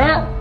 Ah!